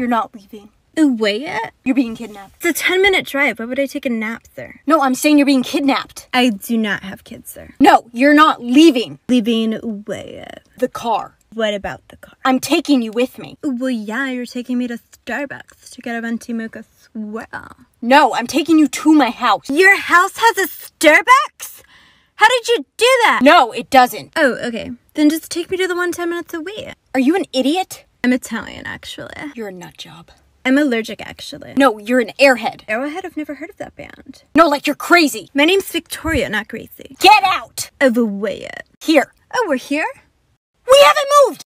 You're not leaving. Away it? You're being kidnapped. It's a 10 minute drive. Why would I take a nap there? No, I'm saying you're being kidnapped. I do not have kids, there. No, you're not leaving Leaving away it. the car. What about the car? I'm taking you with me. Well, yeah, you're taking me to Starbucks to get a venti mocha swell. No, I'm taking you to my house. Your house has a Starbucks? How did you do that? No, it doesn't. Oh, okay. Then just take me to the one 10 minutes away. Are you an idiot? I'm Italian, actually. You're a nut job. I'm allergic, actually. No, you're an airhead. Arrowhead, I've never heard of that band. No, like you're crazy. My name's Victoria, not Gracie. Get out! Of away it. Here. Oh, we're here? We haven't moved!